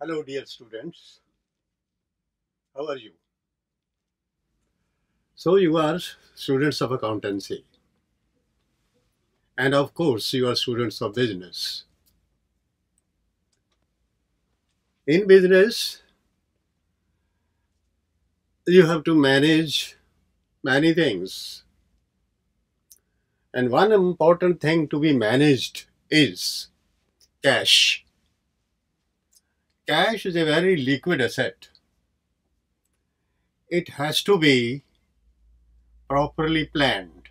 Hello, dear students. How are you? So, you are students of accountancy, and of course, you are students of business. In business, you have to manage many things, and one important thing to be managed is cash. Cash is a very liquid asset. It has to be properly planned.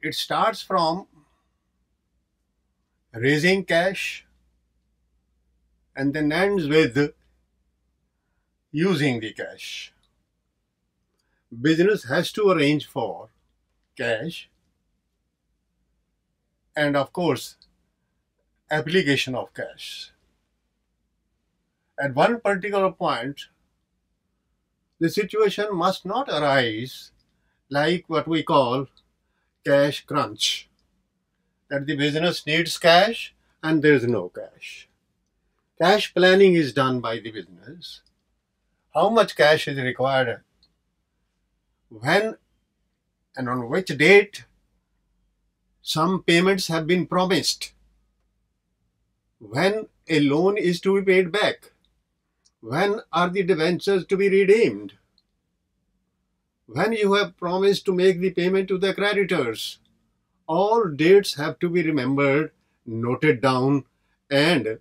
It starts from raising cash and then ends with using the cash. Business has to arrange for cash and, of course, application of cash. At one particular point, the situation must not arise like what we call cash crunch that the business needs cash and there is no cash. Cash planning is done by the business. How much cash is required? When and on which date some payments have been promised? When a loan is to be paid back? When are the debentures to be redeemed? When you have promised to make the payment to the creditors? All dates have to be remembered, noted down, and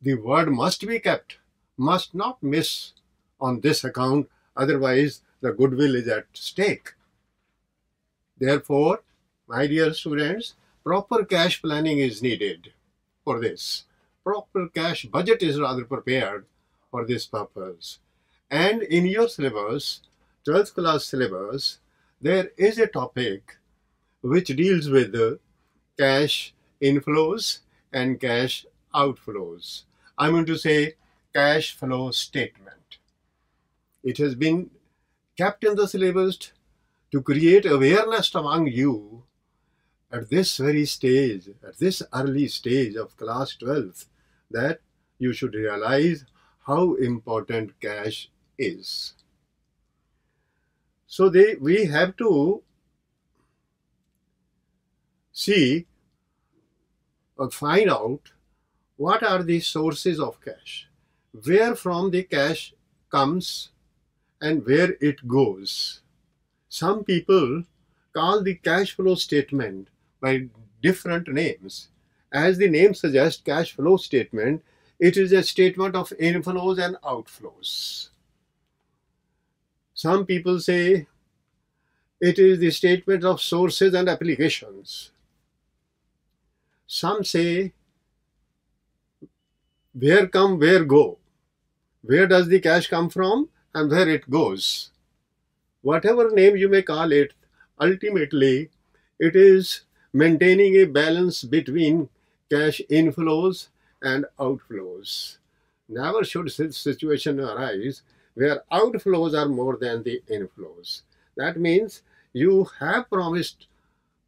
the word must be kept, must not miss on this account, otherwise, the goodwill is at stake. Therefore, my dear students, proper cash planning is needed for this. Proper cash budget is rather prepared for this purpose. And in your syllabus, 12th class syllabus, there is a topic which deals with cash inflows and cash outflows. I'm going to say cash flow statement. It has been kept in the syllabus to create awareness among you at this very stage, at this early stage of class 12, that you should realize how important cash is. So they, we have to see or find out what are the sources of cash, where from the cash comes and where it goes. Some people call the cash flow statement by different names. As the name suggests, cash flow statement, it is a statement of inflows and outflows. Some people say it is the statement of sources and applications. Some say where come, where go. Where does the cash come from and where it goes. Whatever name you may call it, ultimately it is maintaining a balance between cash inflows and outflows. Never should such situation arise where outflows are more than the inflows. That means you have promised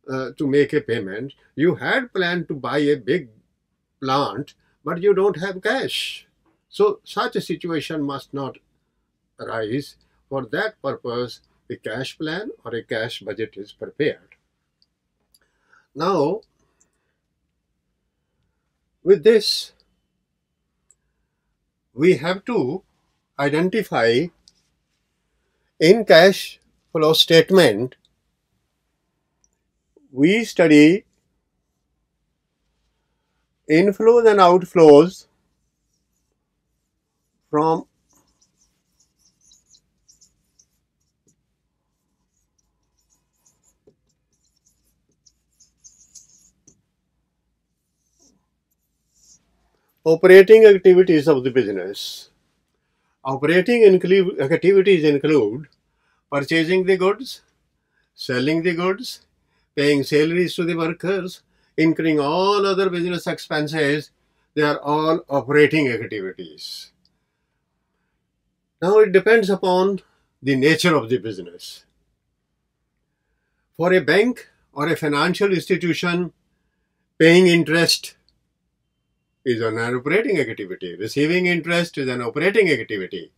uh, to make a payment, you had planned to buy a big plant, but you don't have cash. So such a situation must not arise. For that purpose, a cash plan or a cash budget is prepared. Now, with this, we have to identify in cash flow statement, we study inflows and outflows from operating activities of the business. Operating activities include purchasing the goods, selling the goods, paying salaries to the workers, incurring all other business expenses. They are all operating activities. Now it depends upon the nature of the business. For a bank or a financial institution, paying interest is an operating activity. Receiving interest is an operating activity.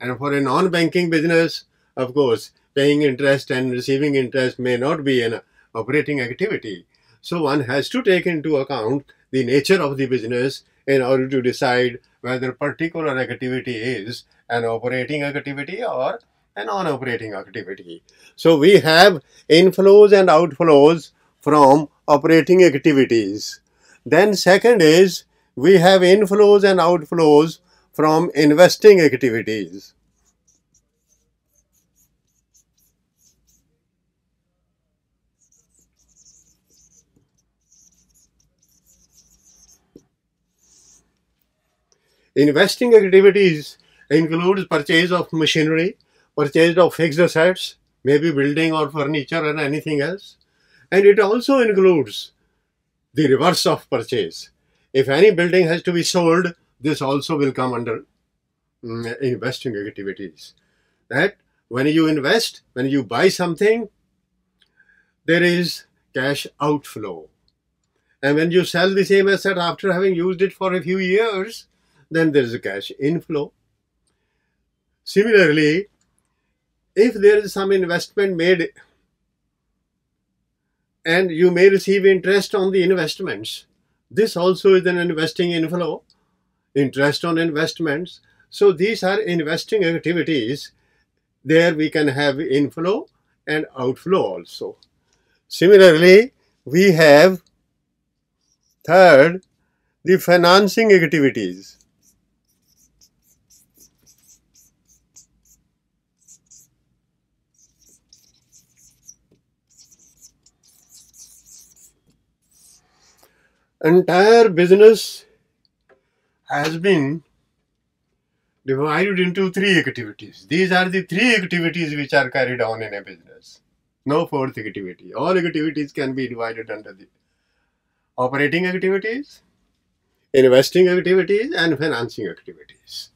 And for a non-banking business, of course, paying interest and receiving interest may not be an operating activity. So one has to take into account the nature of the business in order to decide whether particular activity is an operating activity or a non-operating activity. So we have inflows and outflows from operating activities. Then second is we have inflows and outflows from investing activities. Investing activities includes purchase of machinery, purchase of fixed assets, maybe building or furniture and anything else. And it also includes the reverse of purchase. If any building has to be sold, this also will come under um, investing activities. That when you invest, when you buy something, there is cash outflow. And when you sell the same asset after having used it for a few years, then there is a cash inflow. Similarly, if there is some investment made and you may receive interest on the investments, this also is an investing inflow, interest on investments. So these are investing activities. There we can have inflow and outflow also. Similarly, we have third, the financing activities. Entire business has been divided into three activities. These are the three activities which are carried on in a business. No fourth activity. All activities can be divided under the operating activities, investing activities, and financing activities.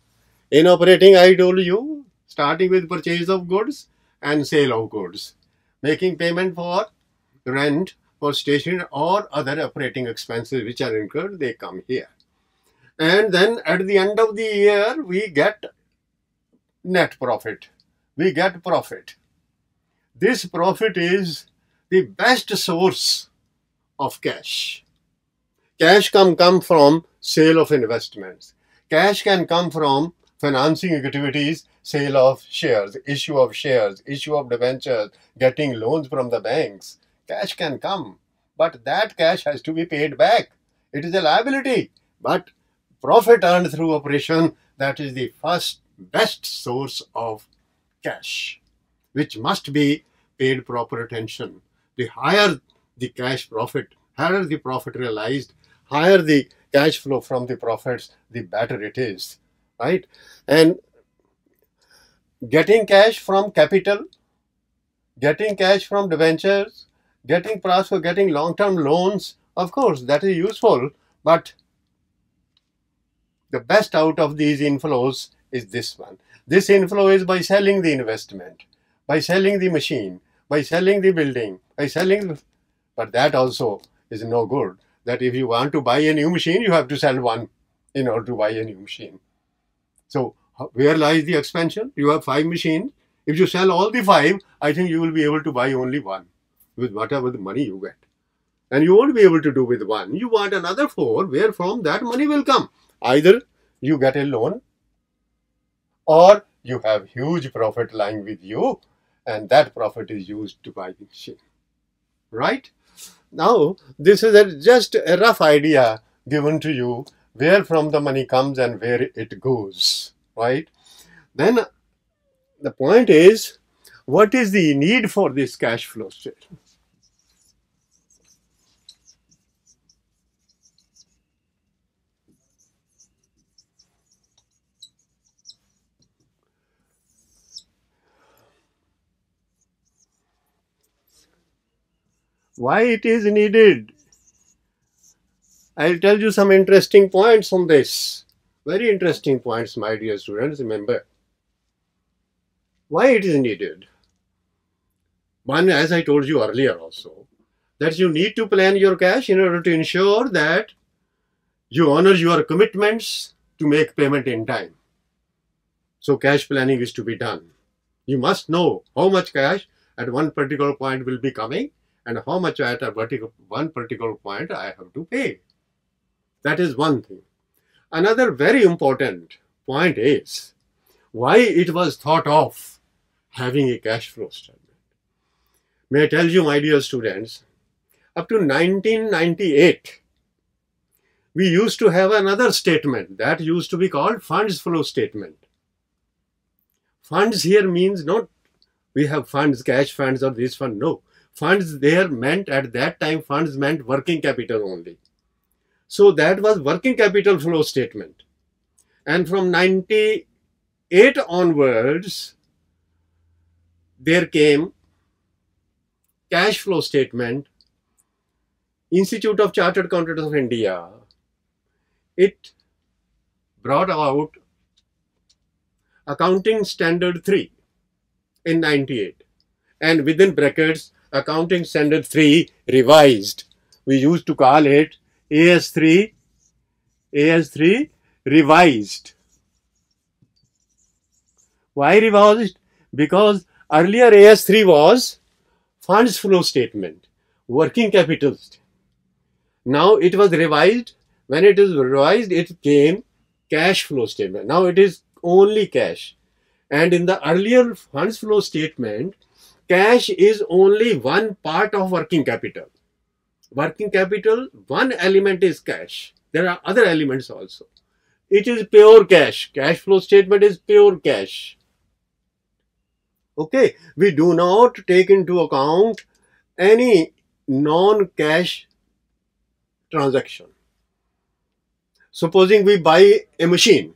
In operating, I told you, starting with purchase of goods and sale of goods, making payment for rent, for stationery or other operating expenses which are incurred, they come here. And then at the end of the year, we get net profit. We get profit. This profit is the best source of cash. Cash can come from sale of investments. Cash can come from financing activities, sale of shares, issue of shares, issue of debentures, getting loans from the banks, Cash can come, but that cash has to be paid back. It is a liability. But profit earned through operation, that is the first best source of cash, which must be paid proper attention. The higher the cash profit, higher the profit realized, higher the cash flow from the profits, the better it is. Right? And getting cash from capital, getting cash from debentures, getting price for getting long-term loans, of course, that is useful, but the best out of these inflows is this one. This inflow is by selling the investment, by selling the machine, by selling the building, by selling, but that also is no good. That if you want to buy a new machine, you have to sell one in order to buy a new machine. So where lies the expansion? You have five machines. If you sell all the five, I think you will be able to buy only one with whatever the money you get. And you won't be able to do with one. You want another four where from that money will come. Either you get a loan or you have huge profit lying with you and that profit is used to buy the machine. Right? Now, this is a, just a rough idea given to you where from the money comes and where it goes. Right? Then the point is, what is the need for this cash flow statement? Why it is needed. I'll tell you some interesting points on this. Very interesting points, my dear students, remember. Why it is needed? One, as I told you earlier also, that you need to plan your cash in order to ensure that You honor your commitments to make payment in time. So cash planning is to be done. You must know how much cash at one particular point will be coming and how much at a particular, one particular point I have to pay. That is one thing. Another very important point is why it was thought of having a cash flow statement. May I tell you, my dear students, up to 1998, we used to have another statement that used to be called funds flow statement. Funds here means not we have funds, cash funds or this fund. No. Funds there meant at that time funds meant working capital only. So that was working capital flow statement. And from 98 onwards, there came cash flow statement, Institute of Chartered Accountants of India. It brought out Accounting Standard 3 in 98 and within brackets Accounting Standard 3 revised. We used to call it AS3 AS3 revised. Why revised? Because earlier AS3 was funds flow statement, working capital. Now it was revised. When it is revised, it came cash flow statement. Now it is only cash. And in the earlier funds flow statement, cash is only one part of working capital. Working capital, one element is cash. There are other elements also. It is pure cash. Cash flow statement is pure cash. Okay, we do not take into account any non-cash transaction. Supposing we buy a machine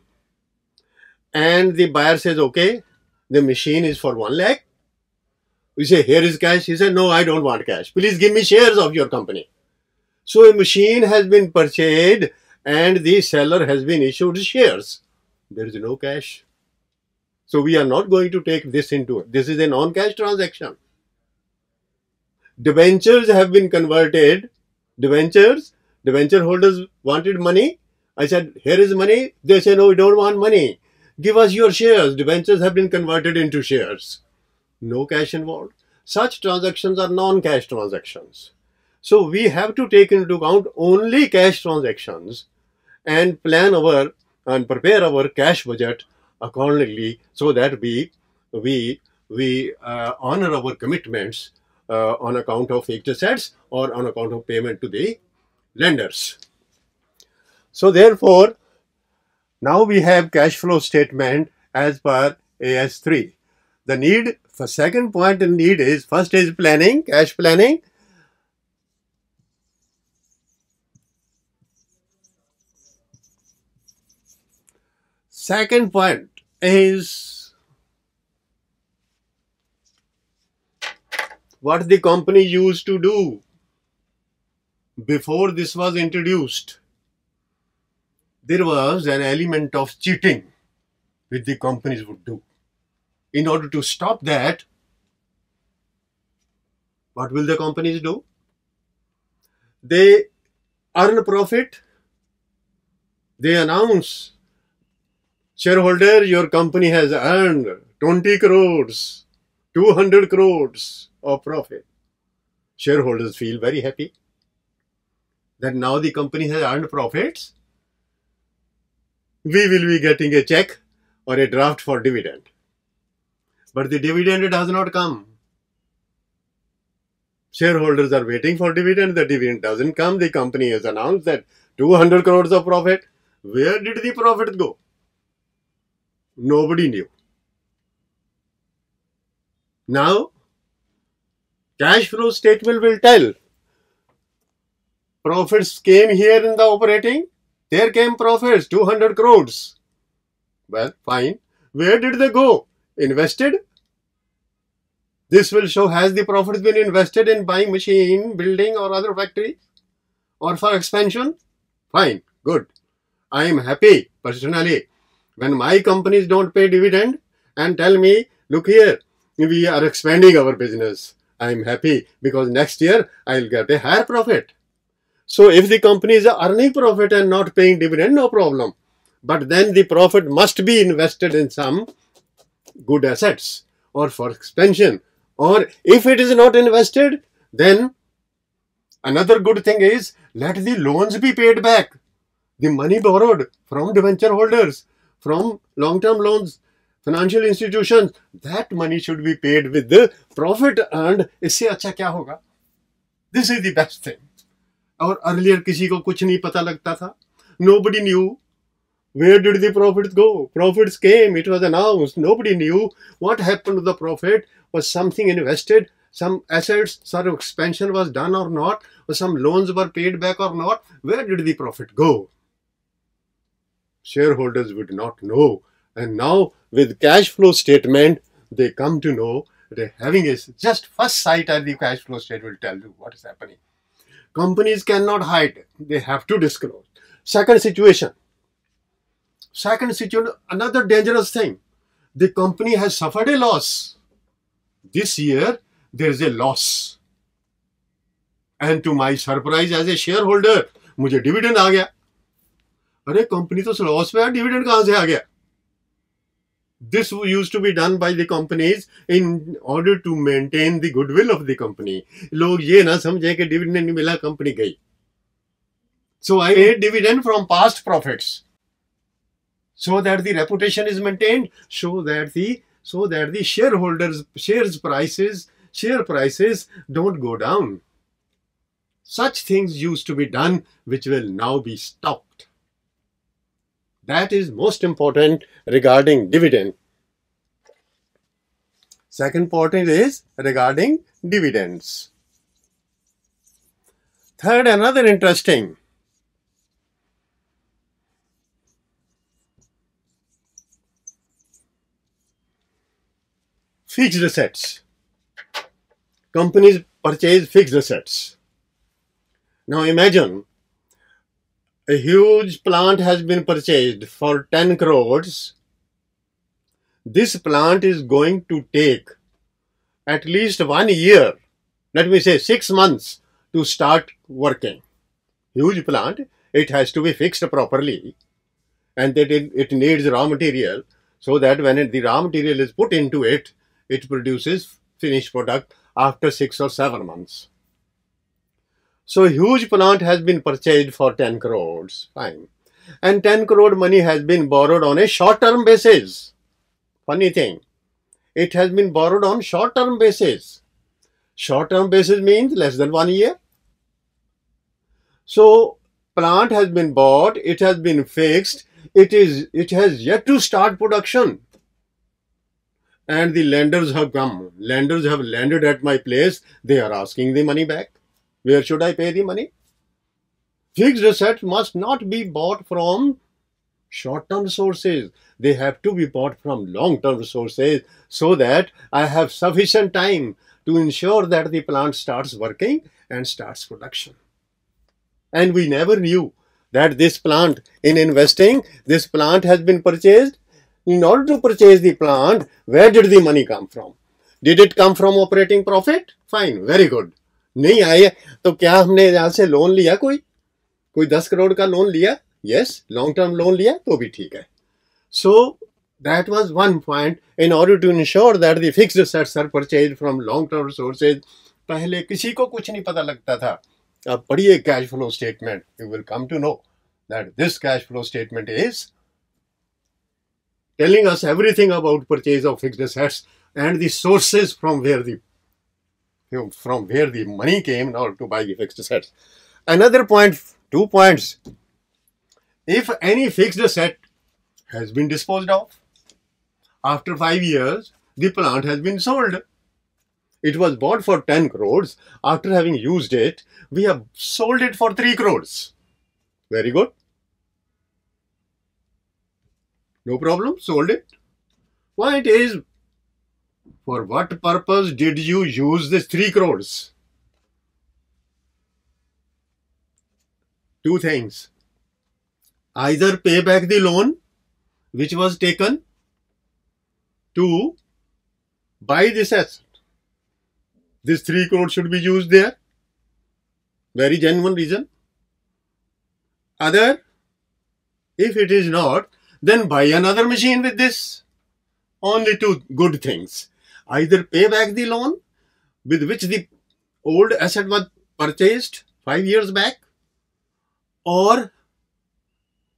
and the buyer says, okay, the machine is for one lakh. We say, here is cash. He said, no, I don't want cash. Please give me shares of your company. So a machine has been purchased and the seller has been issued shares. There is no cash. So we are not going to take this into it. This is a non-cash transaction. Debentures have been converted. Debentures, debenture holders wanted money. I said, here is money. They say, no, we don't want money. Give us your shares. Debentures have been converted into shares. No cash involved. Such transactions are non-cash transactions. So we have to take into account only cash transactions and plan our and prepare our cash budget accordingly so that we we we uh, honor our commitments uh, on account of fixed assets or on account of payment to the lenders. So therefore, now we have cash flow statement as per AS3. The need, for second point in need is, first is planning, cash planning. Second point is what the company used to do before this was introduced there was an element of cheating which the companies would do. In order to stop that, what will the companies do? They earn profit, they announce, shareholder, your company has earned 20 crores, 200 crores of profit. Shareholders feel very happy that now the company has earned profits we will be getting a check or a draft for dividend. But the dividend does not come. Shareholders are waiting for dividend, the dividend doesn't come. The company has announced that 200 crores of profit. Where did the profit go? Nobody knew. Now, cash flow statement will tell profits came here in the operating there came profits, 200 crores. Well, fine. Where did they go? Invested? This will show has the profits been invested in buying machine, building or other factory or for expansion? Fine, good. I am happy personally when my companies don't pay dividend and tell me, look here, we are expanding our business. I am happy because next year I will get a higher profit. So if the company is earning profit and not paying dividend, no problem. But then the profit must be invested in some good assets or for expansion. Or if it is not invested, then another good thing is let the loans be paid back. The money borrowed from debenture holders, from long-term loans, financial institutions, that money should be paid with the profit earned. इससे अच्छा क्या होगा? This is the best thing. और earlier किसी को कुछ नहीं पता लगता था nobody knew where did the profits go? Profits came. It was announced. Nobody knew what happened to the profit was something invested? Some assets some expansion was done or not? Or some loans were paid back or not? Where did the profit go? Shareholders would not know. And now with cash flow statement they come to know they having a just first sight at the cash flow statement will tell you what is happening. Companies cannot hide. They have to disclose. Second situation. Second situation, another dangerous thing. The company has suffered a loss. This year, there is a loss. And to my surprise as a shareholder, मुझे dividend आ गया अरे company तो loss में है dividend कहां से आ गया this used to be done by the companies in order to maintain the goodwill of the company log ye na samjhe कि dividend नहीं मिला company गई so i paid dividend from past profits so that the reputation is maintained so that the so that the shareholders shares prices share prices don't go down such things used to be done which will now be stopped that is most important regarding dividend. Second point is regarding dividends. Third, another interesting. Fixed assets. Companies purchase fixed assets. Now imagine a huge plant has been purchased for 10 crores. This plant is going to take at least one year, let me say six months to start working. Huge plant, it has to be fixed properly and that it, it needs raw material so that when it, the raw material is put into it, it produces finished product after six or seven months. So huge plant has been purchased for 10 crores. Fine. And 10 crore money has been borrowed on a short-term basis. Funny thing. It has been borrowed on short-term basis. Short-term basis means less than one year. So plant has been bought, it has been fixed, it is it has yet to start production. And the lenders have come. Lenders have landed at my place. They are asking the money back. Where should I pay the money? Fixed assets must not be bought from short-term sources. They have to be bought from long-term sources so that I have sufficient time to ensure that the plant starts working and starts production. And we never knew that this plant, in investing, this plant has been purchased. In order to purchase the plant, where did the money come from? Did it come from operating profit? Fine, very good. नहीं आए तो क्या हमने यहाँ से loan लिया कोई कोई दस करोड़ का लोन लिया यस लॉन्ग टर्म लोन लिया तो भी ठीक है so that was one point in order to ensure that the fixed assets are purchase from long term sources पहले किसी को कुछ नहीं पता लगता था अब पढ़िए cash flow statement you will come to know that this cash flow statement is telling us everything about purchase of fixed assets and the sources from where the you know, from where the money came in order to buy the fixed assets. Another point, two points. If any fixed asset has been disposed of, after five years, the plant has been sold. It was bought for 10 crores. After having used it, we have sold it for 3 crores. Very good. No problem, sold it. Point is, for what purpose did you use this 3 crores? Two things. Either pay back the loan which was taken to buy this asset. This 3 crores should be used there. Very genuine reason. Other, if it is not, then buy another machine with this. Only two good things. Either pay back the loan with which the old asset was purchased five years back, or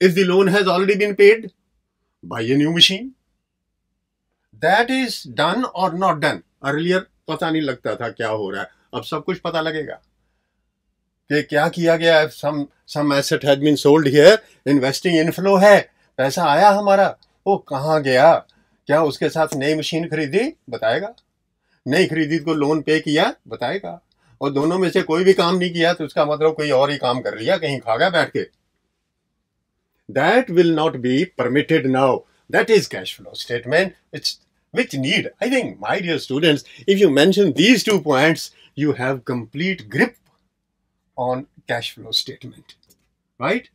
if the loan has already been paid, buy a new machine. That is done or not done. Earlier पता नहीं लगता था क्या हो रहा है अब सब कुछ पता लगेगा कि क्या किया गया है सम some asset has been sold here investing inflow है पैसा आया हमारा? वो कहाँ गया? क्या उसके साथ नई मशीन खरीदी? बताएगा। नई खरीदी को लोन पे किया? बताएगा। और दोनों में से कोई भी काम नहीं किया तो उसका मतलब कोई और ही काम कर लिया, कहीं खा गया बैठ के। That will not be permitted now that is cash flow statement it's which need, i think, my dear students, if you mention these two points, you have complete grip on cash flow statement, right?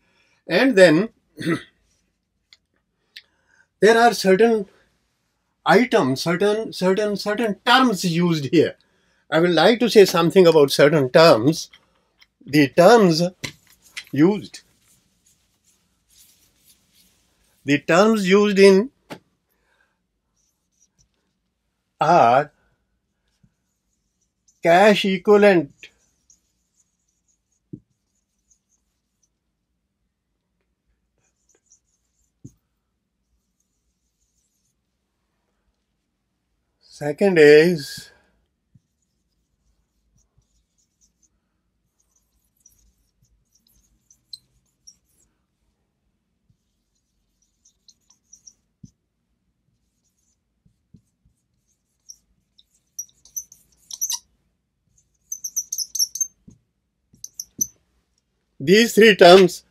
And then there are certain items certain certain certain terms used here I would like to say something about certain terms. The terms used. The terms used in are cash equivalent Second is these three terms,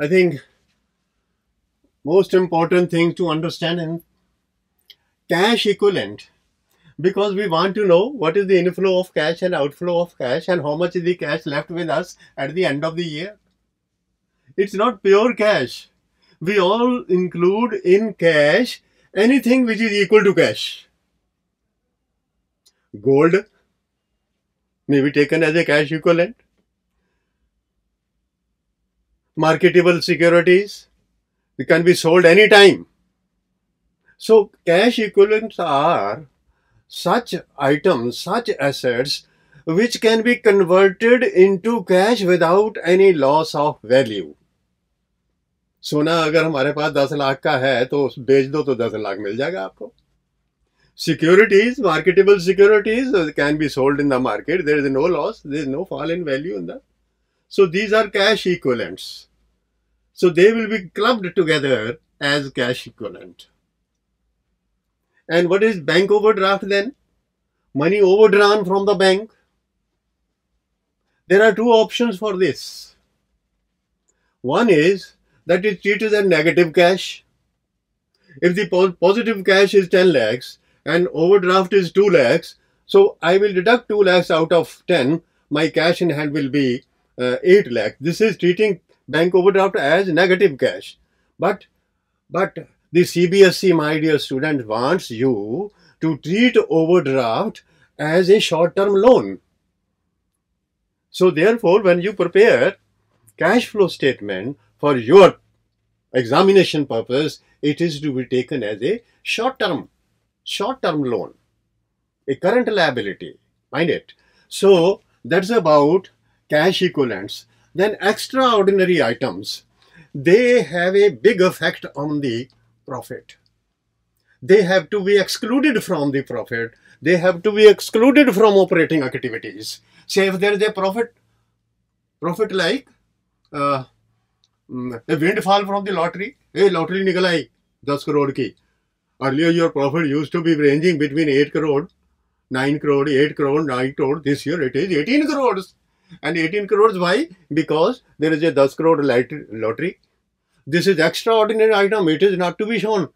I think, most important thing to understand in cash equivalent because we want to know what is the inflow of cash and outflow of cash and how much is the cash left with us at the end of the year. It's not pure cash. We all include in cash anything which is equal to cash. Gold may be taken as a cash equivalent marketable securities. They can be sold anytime. So cash equivalents are such items, such assets, which can be converted into cash without any loss of value. सोना अगर हमारे पास दस लाख का है तो बेच दो तो दस लाख मिल जाएगा आपको। Securities marketable securities can be sold in the market there is no loss there is no fall in value in the so these are cash equivalents so they will be clubbed together as cash equivalent And what is bank overdraft then? Money overdrawn from the bank. There are two options for this. One is that it treated as negative cash. If the positive cash is 10 lakhs and overdraft is 2 lakhs, so I will deduct 2 lakhs out of 10, my cash in hand will be uh, 8 lakhs. This is treating bank overdraft as negative cash. But, but the CBSE, my dear student, wants you to treat overdraft as a short-term loan. So therefore, when you prepare cash flow statement for your examination purpose, it is to be taken as a short-term, short-term loan, a current liability, mind it. So that's about cash equivalents, then extraordinary items, they have a big effect on the profit. They have to be excluded from the profit. They have to be excluded from operating activities. Say if there is a profit, profit like uh, mm, a windfall from the lottery, a lottery nikal aayi 10 crore ki. Earlier your profit used to be ranging between 8 crore, 9 crore, 8 crore, 9 crore. This year it is 18 crores. And 18 crores, why? Because there is a 10 crore lottery. This is extraordinary item. It is not to be shown.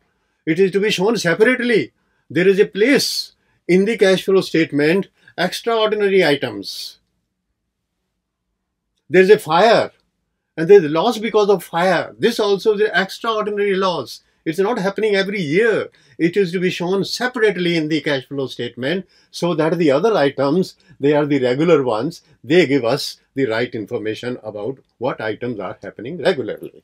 It is to be shown separately. There is a place in the cash flow statement, extraordinary items. There is a fire and there is loss because of fire. This also is an extraordinary loss. It's not happening every year. It is to be shown separately in the cash flow statement so that the other items, they are the regular ones. They give us the right information about what items are happening regularly.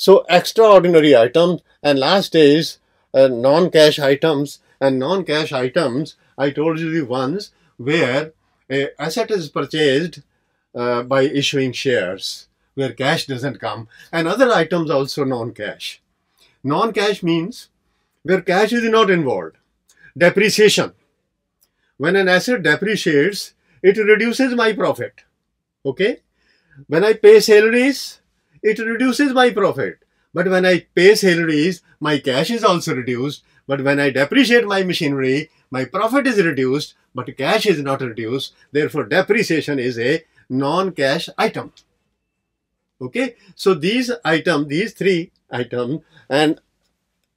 So extraordinary items and last is uh, non-cash items and non-cash items I told you the ones where a asset is purchased uh, by issuing shares where cash doesn't come and other items also non-cash. Non-cash means where cash is not involved. Depreciation. When an asset depreciates, it reduces my profit. Okay? When I pay salaries, it reduces my profit. But when I pay salaries, my cash is also reduced. But when I depreciate my machinery, my profit is reduced, but cash is not reduced. Therefore, depreciation is a non-cash item. Okay, so these items, these three items, and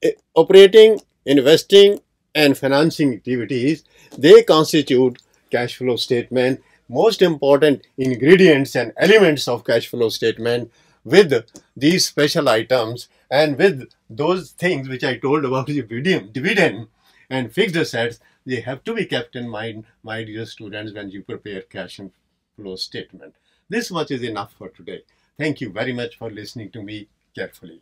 eh, operating, investing, and financing activities, they constitute cash flow statement. Most important ingredients and elements of cash flow statement with these special items and with those things which I told about the dividend and fixed assets, they have to be kept in mind, my dear students, when you prepare cash and flow statement. This much is enough for today. Thank you very much for listening to me carefully.